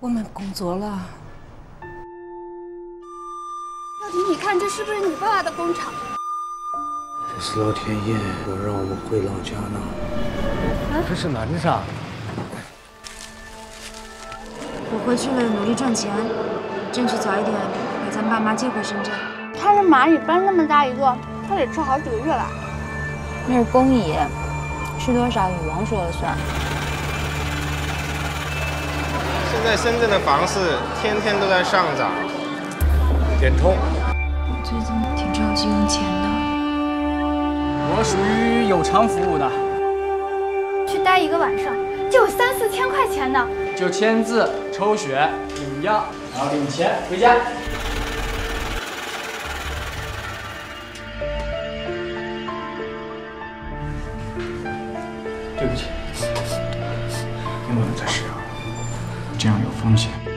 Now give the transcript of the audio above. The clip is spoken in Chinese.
我们工作了。老弟，你看这是不是你爸爸的工厂？这是老天爷要让我们回老家呢。这是南沙。我回去了，努力赚钱，争取早一点把咱爸妈接回深圳。他这蚂蚁搬那么大一个，他得吃好几个月了。那是工蚁，吃多少女王说了算。现在深圳的房市天天都在上涨。点头。最近挺着急用钱的。我属于有偿服务的。去待一个晚上就有三四千块钱呢。就签字、抽血、领药，然后给你钱回家。对不起，你不能再试了，这样有风险。